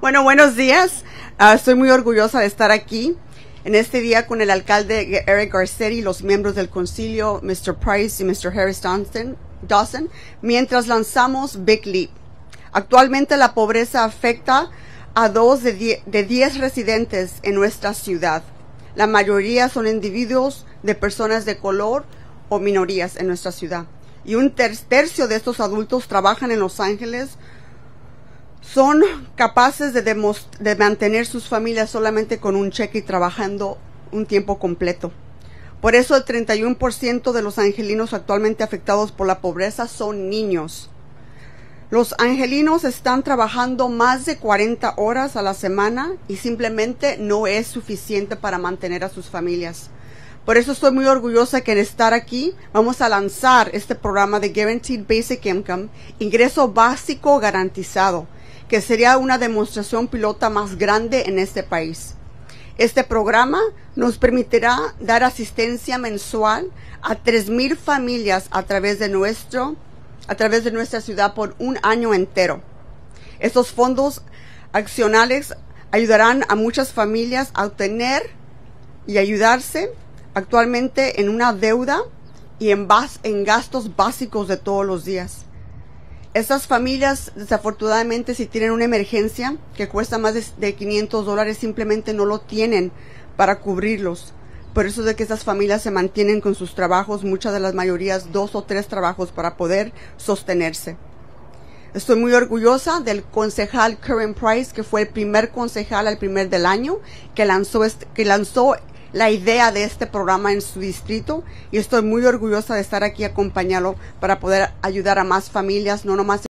Bueno, buenos días. Ah, estoy muy orgullosa de estar aquí en este día con el alcalde Eric Garcetti, los miembros del concilio, Mr. Price y Mr. Harris Dawson, mientras lanzamos Big Leap. Actualmente la pobreza afecta a dos de diez residentes en nuestra ciudad. La mayoría son individuos de personas de color o minorías en nuestra ciudad. Y un tercio de estos adultos trabajan en Los Ángeles son capaces de, de, mantener sus familias solamente con un cheque y trabajando un tiempo completo. Por eso el 31% de los angelinos actualmente afectados por la pobreza son niños. Los angelinos están trabajando más de 40 horas a la semana y simplemente no es suficiente para mantener a sus familias. Por eso estoy muy orgullosa que en estar aquí vamos a lanzar este programa de Guaranteed Basic Income, ingreso básico garantizado que sería una demostración pilota más grande en este país. Este programa nos permitirá dar asistencia mensual a 3.000 familias a través de nuestro, a través de nuestra ciudad por un año entero. Estos fondos accionales ayudarán a muchas familias a obtener y ayudarse actualmente en una deuda y en, en gastos básicos de todos los días. Estas familias, desafortunadamente, si tienen una emergencia que cuesta más de, 500 dólares, simplemente no lo tienen para cubrirlos. Por eso es de que estas familias se mantienen con sus trabajos, muchas de las mayorías dos o tres trabajos para poder sostenerse. Estoy muy orgullosa del concejal Curran Price, que fue el primer concejal al primer del año que lanzó, este, que lanzó la idea de este programa en su distrito y estoy muy orgullosa de estar aquí acompañado para poder ayudar a más familias, no nomás